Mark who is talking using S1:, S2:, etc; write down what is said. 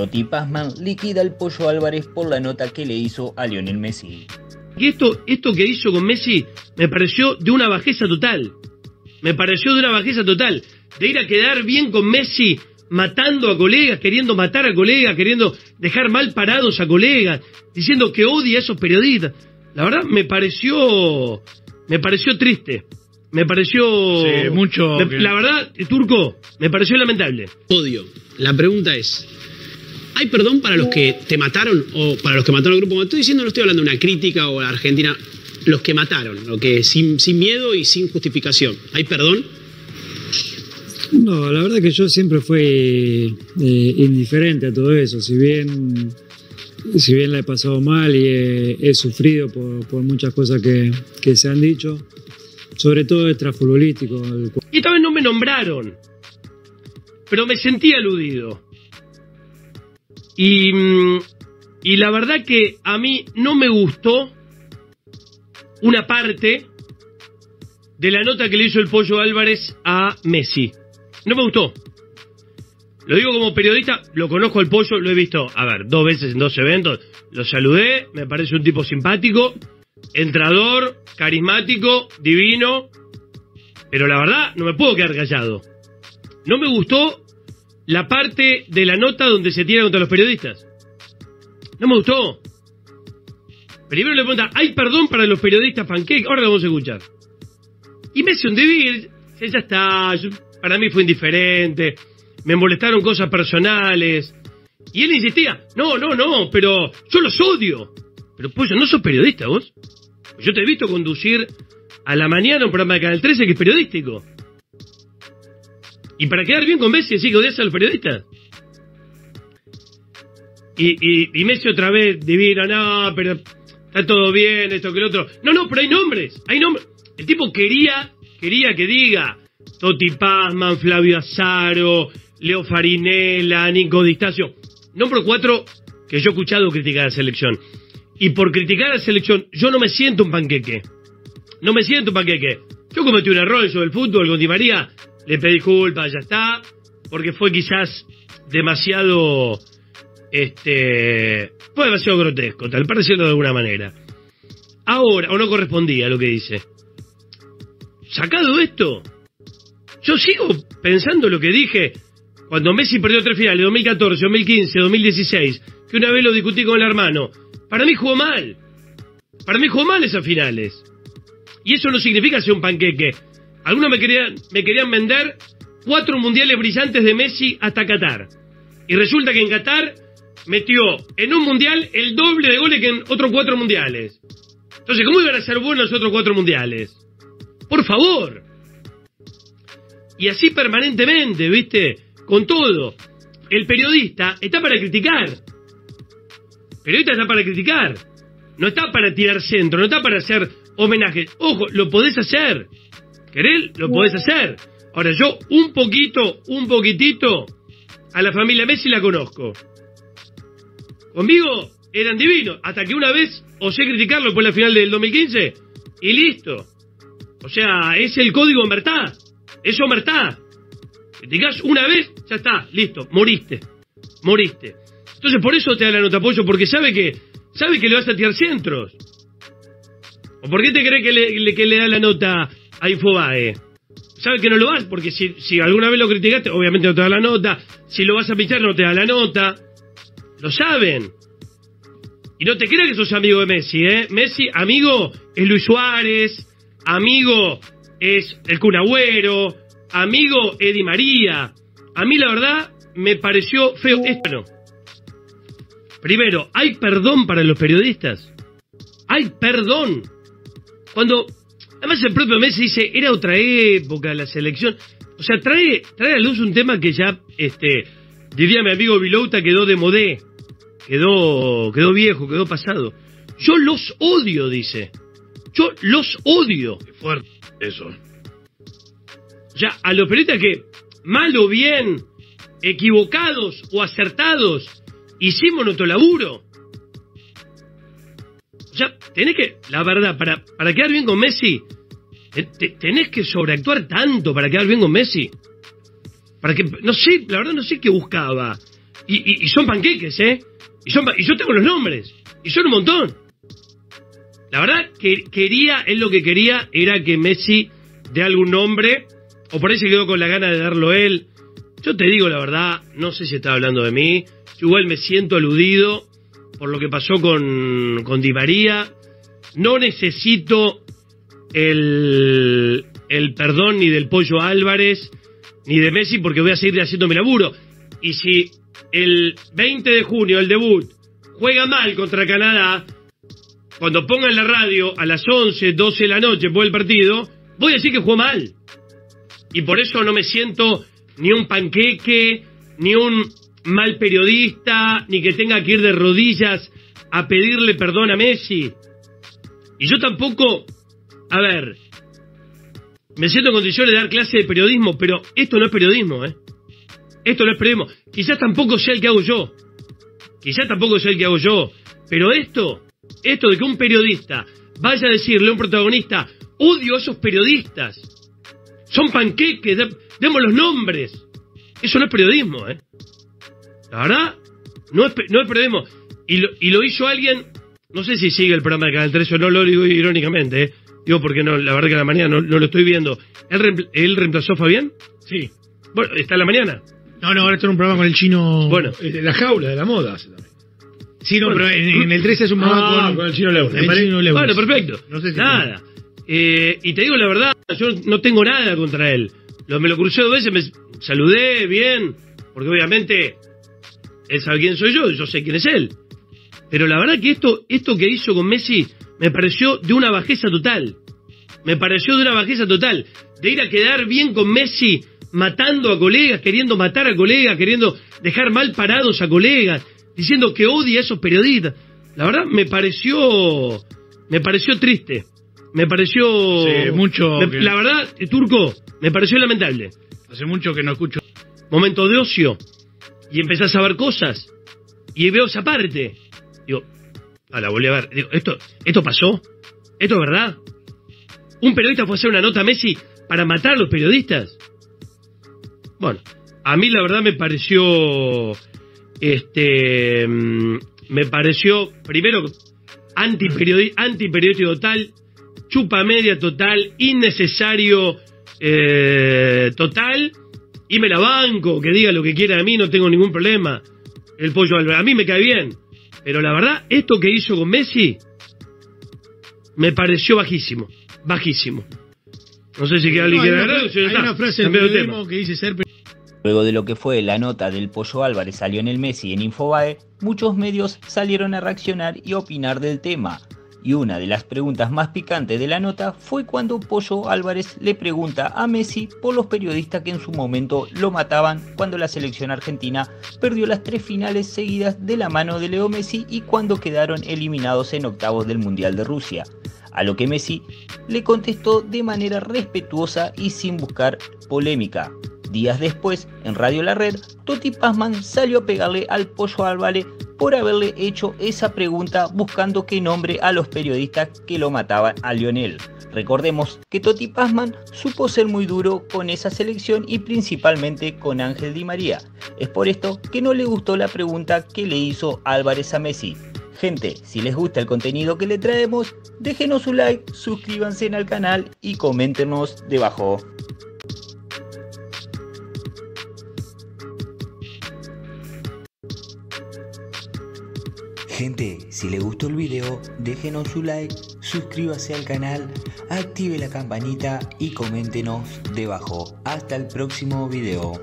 S1: Toti Pazman liquida al Pollo Álvarez por la nota que le hizo a Lionel Messi.
S2: Y esto, esto que hizo con Messi me pareció de una bajeza total. Me pareció de una bajeza total. De ir a quedar bien con Messi matando a colegas, queriendo matar a colegas, queriendo dejar mal parados a colegas, diciendo que odia a esos periodistas. La verdad me pareció me pareció triste. Me pareció
S3: Sí, mucho
S2: me-
S3: que-
S2: la verdad, Turco, me pareció lamentable.
S4: Odio. La pregunta es, ¿hay perdón para los que te mataron o para los que mataron al grupo? Como estoy diciendo, no estoy hablando de una crítica o a Argentina. Los que mataron, lo que sin, sin miedo y sin justificación. ¿Hay perdón?
S5: No, la verdad que yo siempre fui eh, indiferente a todo eso. Si bien, si bien la he pasado mal y he, he sufrido por, por muchas cosas que, que se han dicho, sobre todo extrafutbolístico. el
S2: Y esta vez no me nombraron. Pero me sentí aludido. Y, mm, y la verdad que a mí no me gustó una parte de la nota que le hizo el Pollo Álvarez a Messi. No me gustó. Lo digo como periodista, lo conozco al Pollo, lo he visto, a ver, dos veces en dos eventos. Lo saludé, me parece un tipo simpático, entrador, carismático, divino. Pero la verdad, no me puedo quedar callado. No me gustó la parte de la nota donde se tira contra los periodistas. No me gustó. Primero le pregunta, ¿hay perdón para los periodistas pancake? Ahora lo vamos a escuchar. Y Messi un divir, ya está, para mí fue indiferente, me molestaron cosas personales. Y él insistía, no, no, no, pero yo los odio. Pero pues no sos periodista vos. Yo te he visto conducir a la mañana un programa de Canal 13 que es periodístico. Y para quedar bien con Messi, decís que odias a los periodistas. Y, y, y Messi otra vez divino, no, pero está todo bien, esto que lo otro. No, no, pero hay nombres, hay nombres. El tipo quería, quería que diga Toti Pazman, Flavio Azaro, Leo Farinella, Nico Distacio. Nombro cuatro que yo he escuchado criticar a la selección. Y por criticar a la selección, yo no me siento un panqueque. No me siento un panqueque. Yo cometí un error sobre el fútbol con Di María, le pedí disculpas, ya está, porque fue quizás demasiado, este, fue demasiado grotesco, tal para decirlo de alguna manera. Ahora, o no correspondía a lo que dice. Sacado esto, yo sigo pensando lo que dije cuando Messi perdió tres finales, 2014, 2015, 2016, que una vez lo discutí con el hermano. Para mí jugó mal. Para mí jugó mal esas finales. Y eso no significa ser un panqueque. Algunos me querían, me querían vender cuatro mundiales brillantes de Messi hasta Qatar. Y resulta que en Qatar metió en un mundial el doble de goles que en otros cuatro mundiales. Entonces, ¿cómo iban a ser buenos los otros cuatro mundiales? Por favor. Y así permanentemente, ¿viste? Con todo. El periodista está para criticar. El periodista está para criticar. No está para tirar centro, no está para hacer homenajes. Ojo, lo podés hacer. ¿Querés? Lo podés hacer. Ahora, yo un poquito, un poquitito, a la familia Messi la conozco. Conmigo eran divinos, hasta que una vez osé criticarlo por la final del 2015 y listo. O sea, es el código Omertá. Es Omertá. Criticás una vez, ya está, listo, moriste. Moriste. Entonces por eso te da la nota apoyo, porque sabe que sabe que le vas a tirar centros. ¿O por qué te cree que le- que le da la nota a Infobae? Sabe que no lo vas, porque si, alguna vez lo criticaste, obviamente no te da la nota. Si lo vas a pinchar, no te da la nota. Lo saben. Y no te creas que sos amigo de Messi, ¿eh? Messi, amigo, es Luis Suárez. Amigo, es el Kun Agüero. Amigo, Eddie María. A mí, la verdad, me pareció feo. Esto. Primero, ¿hay perdón para los periodistas? ¿Hay perdón? Cuando, además el propio Messi dice, era otra época la selección. O sea, trae, trae a luz un tema que ya, este, diría mi amigo Vilouta, quedó de modé. Quedó, quedó viejo, quedó pasado. Yo los odio, dice. Yo los odio. Qué fuerte eso. O sea, a los periodistas que, mal o bien, equivocados o acertados, hicimos nuestro laburo. Tenés que, la verdad, para, para quedar bien con Messi, te- te- tenés que sobreactuar tanto para quedar bien con Messi. Para que, no sé, la verdad no sé qué buscaba. Y, y- son panqueques, ¿eh? Y, son, y yo tengo los nombres. Y son un montón. La verdad, que quería, él lo que quería era que Messi dé algún nombre, o por ahí se quedó con la gana de darlo él. Yo te digo la verdad, no sé si está hablando de mí. Yo igual me siento aludido por lo que pasó con, con Di María. No necesito el, el perdón ni del Pollo Álvarez ni de Messi porque voy a seguir haciendo mi laburo. Y si el 20 de junio, el debut, juega mal contra Canadá, cuando pongan la radio a las 11, 12 de la noche por el partido, voy a decir que jugó mal. Y por eso no me siento ni un panqueque, ni un mal periodista, ni que tenga que ir de rodillas a pedirle perdón a Messi. Y yo tampoco, a ver, me siento en condiciones de dar clase de periodismo, pero esto no es periodismo, ¿eh? Esto no es periodismo. Quizás tampoco sea el que hago yo. Quizás tampoco sea el que hago yo. Pero esto, esto de que un periodista vaya a decirle a un protagonista, odio a esos periodistas. Son panqueques, de- demos los nombres. Eso no es periodismo, ¿eh? La verdad, no es, no es periodismo. Y lo, y lo hizo alguien, no sé si sigue el programa de Canal 3 o no, lo digo irónicamente, ¿eh? Digo porque no, la verdad que a la mañana no, no lo estoy viendo. ¿Él, reempl- él reemplazó a Fabián?
S3: Sí.
S2: Bueno, está en la mañana.
S3: No, no, ahora está en un programa con el chino.
S2: Bueno.
S6: Eh, La jaula de la moda. hace también.
S3: Sí, no,
S2: Bueno.
S3: pero en, en el 13 es un programa
S6: Ah,
S3: con,
S6: con el chino Leuner.
S3: el chino.
S2: Bueno, perfecto.
S6: No sé si-
S2: Nada. Eh, y te digo la verdad, yo no tengo nada contra él. Lo, me lo crucé dos veces, me saludé bien, porque obviamente él sabe quién soy yo, yo sé quién es él. Pero la verdad que esto, esto que hizo con Messi me pareció de una bajeza total. Me pareció de una bajeza total. De ir a quedar bien con Messi matando a colegas, queriendo matar a colegas, queriendo dejar mal parados a colegas, diciendo que odia a esos periodistas. La verdad me pareció me pareció triste. Me pareció
S3: Sí, mucho
S2: me-
S3: que-
S2: la verdad, Turco, me pareció lamentable.
S3: Hace mucho que no escucho.
S2: Momento de ocio y empezás a ver cosas y veo esa parte. Digo, a la volví a ver. Digo, esto esto pasó. Esto es verdad. Un periodista fue a hacer una nota a Messi para matar a los periodistas. Bueno, a mí la verdad me pareció, este, mm, me pareció, primero, antiperiodi- antiperiodístico total, chupa media total, innecesario eh, total, y me la banco, que diga lo que quiera de mí, no tengo ningún problema. El pollo Álvarez, a mí me cae bien. Pero la verdad, esto que hizo con Messi, me pareció bajísimo, bajísimo. No sé si queda alguien
S3: hay una,
S2: agregar,
S3: hay frase del que dice ser
S1: Luego de lo que fue la nota del Pollo Álvarez a Lionel Messi en Infobae, muchos medios salieron a reaccionar y opinar del tema. Y una de las preguntas más picantes de la nota fue cuando Pollo Álvarez le pregunta a Messi por los periodistas que en su momento lo mataban cuando la selección argentina perdió las tres finales seguidas de la mano de Leo Messi y cuando quedaron eliminados en octavos del Mundial de Rusia. A lo que Messi le contestó de manera respetuosa y sin buscar polémica. Días después, en Radio La Red, Toti Pazman salió a pegarle al Pollo Álvarez por haberle hecho esa pregunta buscando que nombre a los periodistas que lo mataban a Lionel. Recordemos que Toti Pazman supo ser muy duro con esa selección y principalmente con Ángel Di María. Es por esto que no le gustó la pregunta que le hizo Álvarez a Messi. Gente, si les gusta el contenido que le traemos, déjenos un like, suscríbanse al canal y coméntenos debajo. Gente, si les gustó el video, déjenos su like, suscríbase al canal, active la campanita y coméntenos debajo. Hasta el próximo video.